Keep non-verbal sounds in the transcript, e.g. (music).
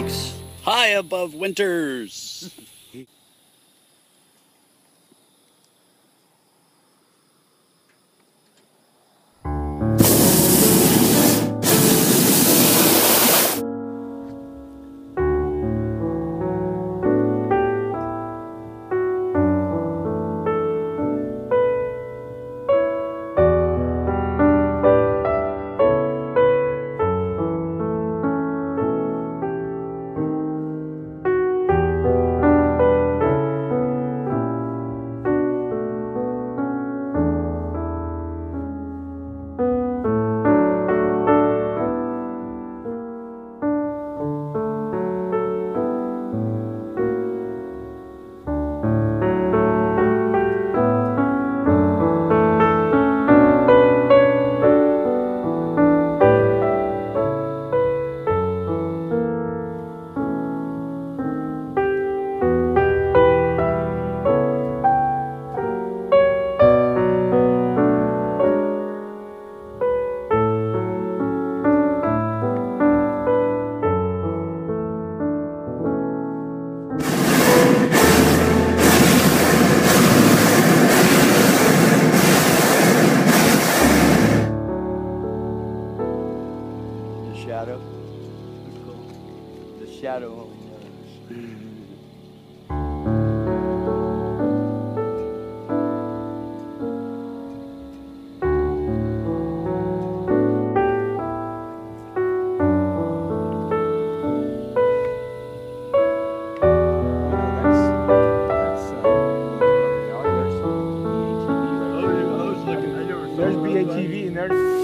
folks. High above winters. (laughs) shadow. The shadow only uh, uh, knows. There's BATV in there.